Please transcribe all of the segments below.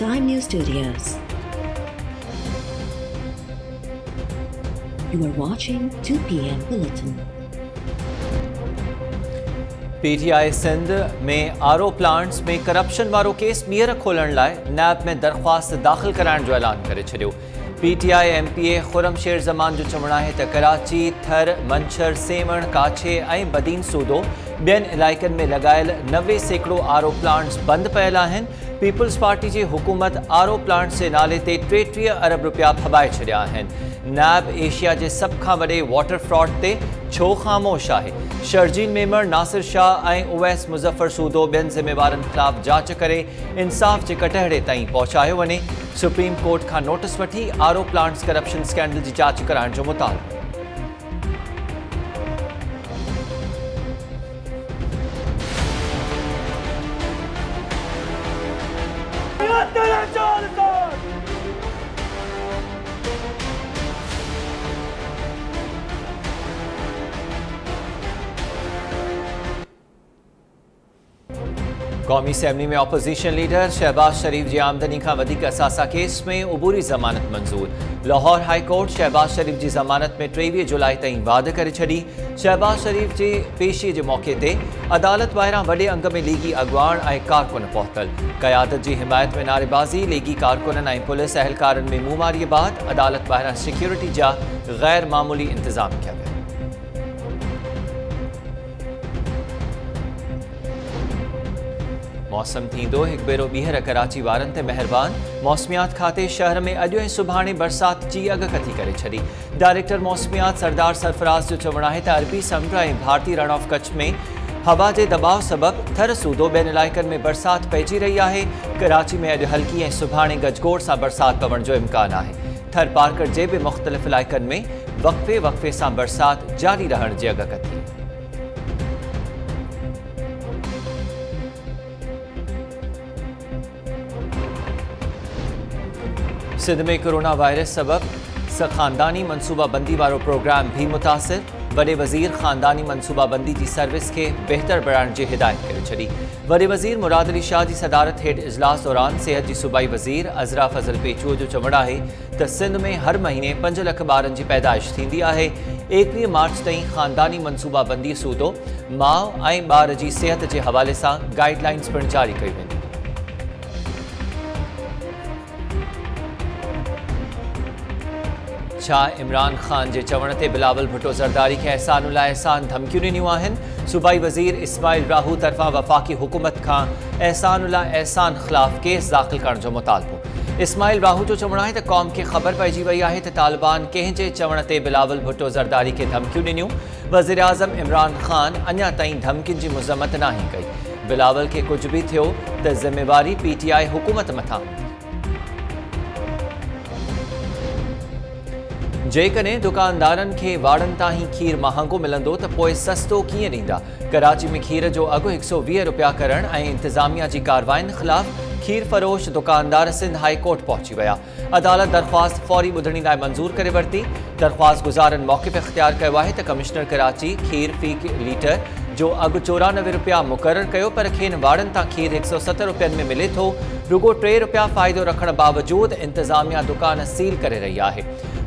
Welcome to Time News Studios. You are watching 2 p.m. Bulletin. PTI Sindh में RO plants में corruption वारो case ॿीहर खोलण लाइ नैब में दरख़्वास्त दाख़िल कराइण जो ऐलान करे छॾियो पीटीआई एमपीए खुरमशेर ज़मान जो चवणु आहे त कराची थर मंछर सेवण काछे ऐं बदीन सूदो ॿियनि इलाइक़नि में लॻायल नवे सैकड़ो आरओ प्लांट्स बंदि पियल आहिनि पीपल्स पार्टी जी हुकूमत आरओ प्लांट्स जे नाले ते टेटीह अरब रुपया फबाए छॾिया नैब एशिया जे सभ खां वॾे वाटर फ्रॉड ते छो ख़ामोश आहे? शर्जीन मेमर, नासिर शाह ऐं उवैस मुज़फ़र सूदो ॿियनि ज़िम्मेवारनि ख़िलाफ़ जाँच करे इंसाफ़ जे कटहरे ताईं पहुचायो वञे। सुप्रीम कोर्ट खां नोटिस वठी आरओ प्लांट्स करप्शन स्कैंडल जी जाँच कराइण जो कौमी असैम्बली में ऑपोजिशन लीडर शहबाज शरीफ जी आमदनी का वधीक असासा केस में उबूरी ज़मानत मंज़ूर। लाहौर हाई कोर्ट शहबाज शरीफ जी ज़मानत में टेवीह जुलाई ताईं वाद करे छॾी शहबाज शरीफ जी पेशी जे मौक़े ते अदालत ॿाहिरां वॾे अंग में लीगी अॻुवाण ऐं कारकुन पहुतल। क़यादत जी हिमायत में नारेबाज़ी, लीगी कारकुननि ऐं पुलिस अहलकारनि में मुंहमारीअ बाद अदालत ॿाहिरां सिक्योरिटी जा ग़ैर मामूली इंतज़ाम कया मौसम थींदो हिकु भेरो ॿीहर कराची वारनि ते महिरबान। मौसमियात खाते शहर में अॼु ऐं सुभाणे बरसाति जी अॻकथी करे डायरेक्टर मौसमियात सरदार सरफराज़ जो चवणु त अरबी समुंड भारतीय रण ऑफ़ कच्छ में हवा जे दबाव सबबि थर सूदो ॿियनि इलाइक़नि में बरसाति पइजी रही आहे। कराची में अॼु हल्की ऐं गजगोड़ सां बरसाति पवण जो इम्कानु आहे। थर पार्कर जे बि मुख़्तलिफ़ इलाइक़नि में वक़्फ़े वक़्फ़े सां बरसाति जारी रहण जी अॻकथी सिंध में कोरोना वायरस सबबि ख़ानदानी मनसूबाबंदी वारो प्रोग्राम भी मुतासिर। वॾे वज़ीर ख़ानदानी मनसूबाबंदी जी सर्विस खे बहितर बणाइण जी हिदायत करे छॾी वॾे वज़ीर मुराद अली शाह जी सदारत हेठि इजलास दौरान सिहत जी सूबाई वज़ीर अज़रा फज़ल पेचूअ जो चवणु आहे त सिंध में हर महीने पंज लख जी पैदाइश थींदी आहे। एकवीह मार्च ताईं ख़ानदानी मनसूबाबंदी सूदो माउ ऐं ॿार जी सिहत जे हवाले सां गाइडलाइंस पिणु जारी कई वेंदी छा इमरान ख़ान जे चवण ते बिलावल भुट्टो ज़रदारी खे अहसान अहसान धमकियूं ॾिनियूं सूबाई वज़ीर इस्माइल राहू तरफ़ां वफ़ाक़ी हुकूमत खां अहसान अहसान ख़िलाफ़ केस दाख़िल करण मुतालबो। इस्माइल राहू जो चवणु आहे क़ौम खे ख़बर वई आहे त तालिबान जे चवण ते बिलावल भुट्टो ज़रदारी खे धमकियूं ॾिनियूं। वज़ीर आज़म इमरान ख़ान अञा ताईं धमकियुनि जी नाहे कई। बिलावल खे कुझु बि थियो त ज़िमेवारी पी हुकूमत मथां। जेकॾहिं दुकानदारनि खे वाड़नि तां ई खीर महांगो मिलंदो, त पोइ सस्तो कीअं ॾींदा? कराची में खीर जो अघु हिकु सौ वीह रुपया करणु ऐं इंतिज़ामिया जी कार्रवाइनि ख़िलाफ़ खीर फरोश दुकानदार सिंध हाई कोर्ट पहुची विया। अदालत दरख़्वास्त फौरी ॿुधणी लाइ मंज़ूर करे वरिती। दरख़्वास्त गुज़ारनि मौक़िफ़ इख़्तियार कयो आहे त कमिश्नर कराची खीर फ़ी लीटर जो अघु चोरानवे रुपया मुक़ररु कयो, पर खेनि वाड़नि तां खीर हिकु सौ सतरि रुपयनि में मिले थो। रुगो टे रुपया फ़ाइदो रखण बावजूदि इंतिज़ामिया दुकान सील करे रही आहे।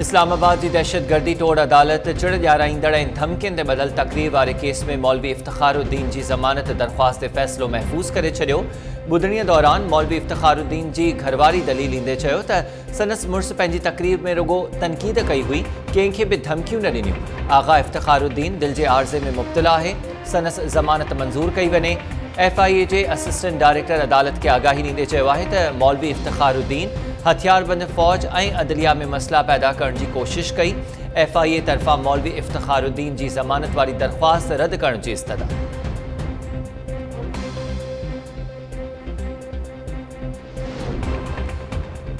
इस्लामाबाद की दहशतगर्दी तोड़ अदालत चिड़ ॾियाराईंदड़ ऐं धमकियुनि ते बदल तकरीर वारे केस में मौलवी इफ़्तिखारुद्दीन जी ज़मानत दरख़्वास्त फ़ैसिलो महफ़ूज़ करे छॾियो ॿुधणीअ दौरान मौलवी इफ़्तिखारुद्दीन जी घरवारी दलील ईंदे चयो मुड़ुसु पंहिंजी तकरीर में रुगो तनक़ीद कई हुई कंहिंखे बि धमकियूं न ॾिनियूं। आगा इफ़्तारुद्दीन दिलि जे आर्ज़े में मुब्तला आहे, सनस ज़मानत मंज़ूर कई वञे। एफ़ आई ए जे असिस्टेंट डायरेक्टर अदालत खे आगाही त मौलवी इफ़्तिखारुद्दीन हथियारबंद फ़ौज ऐं अदलिया में मसइला पैदा करण जी कोशिश कई। एफ़ आई ए तरफ़ां मौलवी इफ़्तारुद्दीन जी ज़मानत वारी दरख़्वास्त रद्द करण जी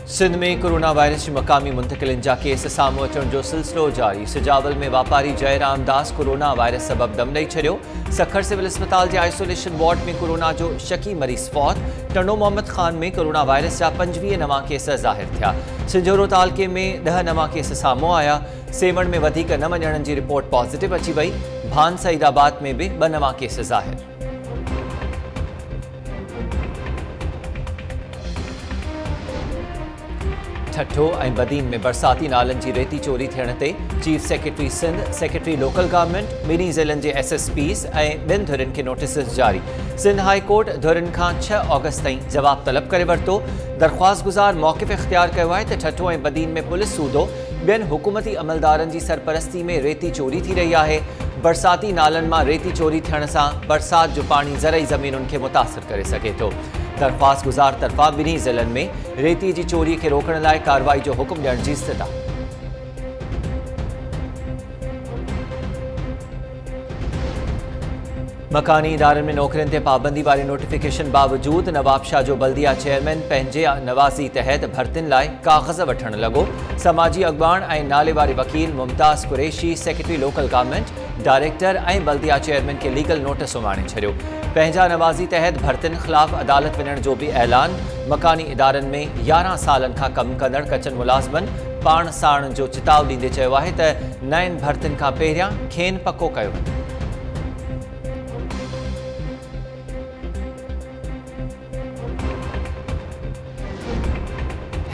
सिंध में कोरोना वायरस जी मक़ामी मुंतकिलनि जा केस साम्हूं अचण जो सिलसिलो जारी। सिजावल में वापारी जयराम दास कोरोना वायरस सबबि दम ॾेई छॾियो। सखर सिविल अस्पताल जे आइसोलेशन वार्ड में कोरोना जो शकी मरीज़ फौत। टंडो मोहम्मद ख़ान में कोरोना वायरस जा पंजवीह नवां केस ज़ाहिर थे सिंजोरो तालके में दह नवां केस साम्हूं आया। सेवण में नव न की रिपोर्ट पॉज़िटिव अची वही भान सईदाबाद में भी ब नवां केस ज़ाहिर। ठठो ऐं बदीन में बरसाती नालनि जी रेती चोरी ते chief secretary Sindh, secretary local government ॿिन्ही ज़िलनि जे एस एस पीस ऐं ॿिनि के खे नोटिसिस जारी। सिंध हाई कोर्ट धुरियुनि खां छह अगस्त ताईं जवाब तलब करे वरितो। दरख़्वास्त गुज़ार मौक़िफ़ इख़्तियार कयो आहे ठठो ऐं बदीन में पुलिस सूदो ॿियनि हुकूमती अमलदारनि की सरपरस्ती में रेती चोरी थी रही है बरसाती नालन माँ रेती चोरी थियण बरसाति जो पानी ज़रई ज़मीन खे मुतासिर करे सघे थो दरख़्वास्त गुज़ार तरफा बिन्हीं ज़िलनि में रेती की चोरी के रोकने लाइ कार्रवाई जो हुकुम ॾियण जी इस्तदा मकानी इदारनि में नौकरियुनि ते पाबंदी वारे नोटिफिकेशन बावजूदि नवाब शाह बल्दिया चेयरमैन पंहिंजे नवाज़ी तहत भर्तियुनि लाइ काग़ज़ वठणु लॻो। समाजी अॻवान ऐं नाले वारे वकील Mumtaz Qureshi secretary local government director ऐं बल्दिया चेयरमैन खे लीगल नोटिस सुम्हाणे छॾियो। पंहिंजा नवाज़ी तहत भर्तियुनि ख़िलाफ़ अदालत वञण जो बि ऐलान, मकानी इदारनि में यारहं सालनि खां कमु कंदड़ कचनि मुलाज़िमनि पाण साण जो चिताव ॾींदे चयो आहे त नयनि भर्तियुनि खां पको कयो।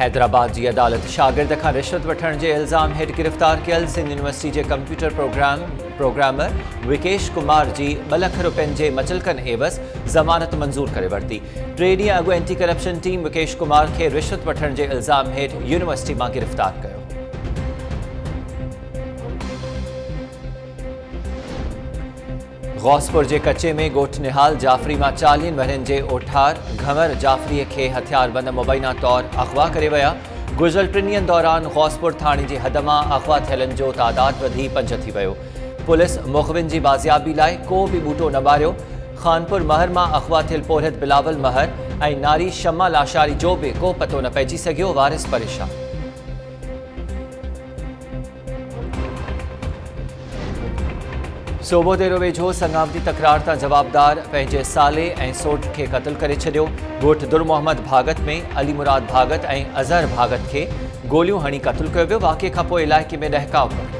हैदराबाद की अदालत शागिर्द खां रिश्वत वठण जे इल्ज़ाम हेठ गिरफ़्तार कल सिंध यूनिवर्सिटी के computer program, programmer Vikesh Kumar की ॿ लख रुपयनि जे मचलकनि एवज़ ज़मानत मंज़ूर कर वरती। टे ॾींहं अॻु anti corruption team Vikesh Kumar के रिश्वत वठण जे इल्ज़ाम हेठि यूनिवर्सिटी में गिरफ़्तार कयो। गौसपुर जे कचे में ॻोठ निहाल, जाफ़री माँ चालीहनि वरनि जे ओठार घंवर जाफ़रीअ खे हथियारबंद मुबैना तौरु अगवा करे विया। गुज़िरियल दौरान गौसपुर थाणे जे हद माँ अगवा थियलनि जो तादादु पंज थी पुलिस मुखविन जी बाज़ियाबी लाइ को बि ॿूटो न ॿारियो ख़ानपुर महर माँ अगवा थियल पोरहत बिलावल महर ऐं नारी शमा लाशारी जो बि को पतो न पइजी सघियो, वारिस परेशान। सोबो देरो वेझो, संगामती तकरार तां जवाबदार, पंहिंजे साले ऐं सोट के क़तल करे छॾियो। ॻोठ दुर मोहम्मद भागत में अली मुराद भागत अज़हर भागत के गोलियों हणी क़तलु कयो वियो। वाक़े खां में रहकाव पियो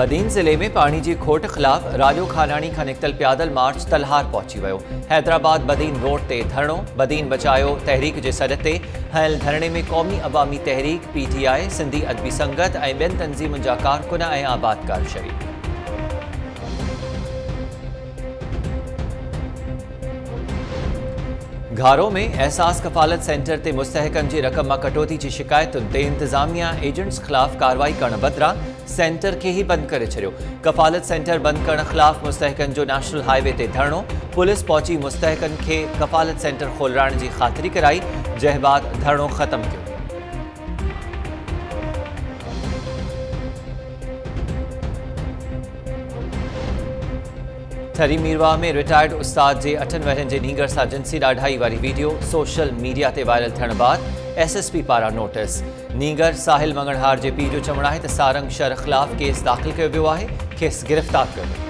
बदीन ज़िले में पानी की खोट ख़िलाफ़ राजो खानाणी निकल प्यादल मार्च तलहार पहुची वो हैदराबाद बदीन रोड से धरणो, बदीन बचाओ तहरीक के सद से हयल धरणे में क़ौमी अवामी तहरीक, पीटीआई, सिंधी अदबी संगत और बेन तंजीमन जहा कारकुन आबादकार शरीक। घारो में एहसास कफ़ालत सेंटर से मुस्तहकम की रक़म में कटौती की शिकायतुनि ते इंतज़ामिया एजेंट्स ख़िलाफ़ कार्रवाई करण बदरा सेंटर के ही बंद कर छो कफ़ालत सेंटर बंद कर ख़िलाफ़ मुस्तहकन जो नेशनल हाईवे से धरणों, पुलिस पहुची मुस्तहकन के कफ़ालत सेंटर खोलाइण की ख़ातिरी कराई, जंहिं बाद धरणो ख़त्म कयो थरी मीरवा में रिटायर्ड उस्ताद के अठन वरनि जे नीगर सां जिंसी ॾाढाई वारी वीडियो सोशल मीडिया से वायरल थे बाद एस एस पी पारां नोटिस। नीगर साहिल मंगणहार के पी जो चवण है सारंग शर ख़िलाफ़ केस दाख़िल कयो वियो आहे खेसि गिरफ़्तार कयो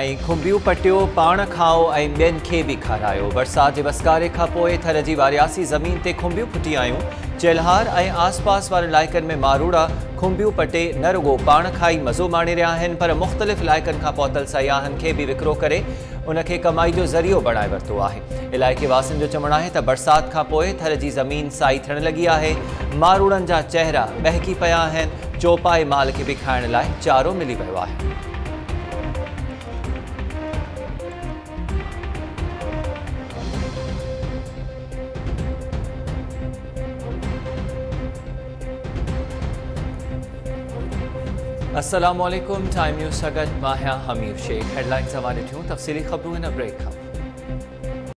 ऐं खुंबियूं पटियो, पाण खाओ ऐं ॿियनि खे बि खारायो। बरसाति जे वसकारे थर जी वारियासी ज़मीन ते खुंबियूं फुटी आयूं। चेल्हार ऐं आसपास वारनि इलाइक़नि में मारूड़ा खुंबियूं पटे न रुगो पाण खाई मज़ो माणे आहिनि, पर मुख़्तलिफ़ इलाइक़नि खां पहुतल सयाहनि खे बि विकिरो करे उनखे कमाई जो ज़रियो बणाए वरितो आहे। इलाइक़े वासियुनि जो चवणु आहे त बरसाति खां थर जी ज़मीन साई थियणु लॻी आहे। मारूड़नि जा चहिरा बहकी पिया आहिनि। चौपाए माल खे बि खाइण लाइ चारो मिली वियो आहे। असलम टाइम न्यूज़ सगत माहिया हमीर शेख हेडलाइंस हवाले थी तफसली खबरों हिन ब्रेक खां